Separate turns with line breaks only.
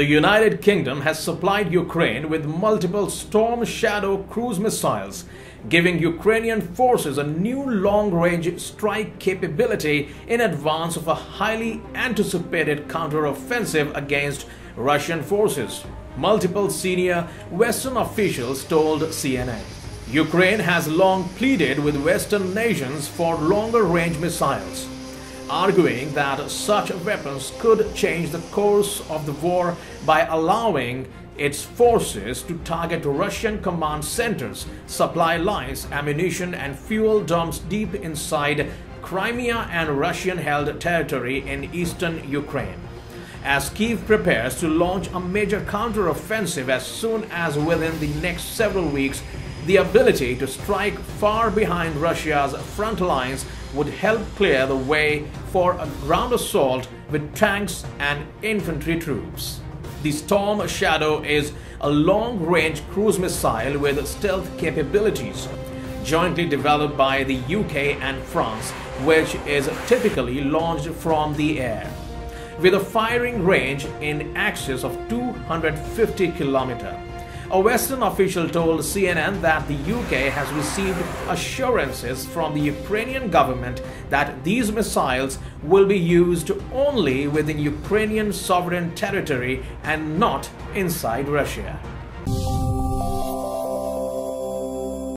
The United Kingdom has supplied Ukraine with multiple Storm Shadow cruise missiles, giving Ukrainian forces a new long-range strike capability in advance of a highly anticipated counteroffensive against Russian forces. Multiple senior Western officials told CNN. Ukraine has long pleaded with Western nations for longer-range missiles arguing that such weapons could change the course of the war by allowing its forces to target Russian command centers, supply lines, ammunition, and fuel dumps deep inside Crimea and Russian held territory in eastern Ukraine. As Kiev prepares to launch a major counteroffensive as soon as within the next several weeks, the ability to strike far behind Russia's front lines would help clear the way for a ground assault with tanks and infantry troops. The Storm Shadow is a long-range cruise missile with stealth capabilities, jointly developed by the UK and France, which is typically launched from the air. With a firing range in excess of 250 kilometers. A Western official told CNN that the UK has received assurances from the Ukrainian government that these missiles will be used only within Ukrainian sovereign territory and not inside Russia.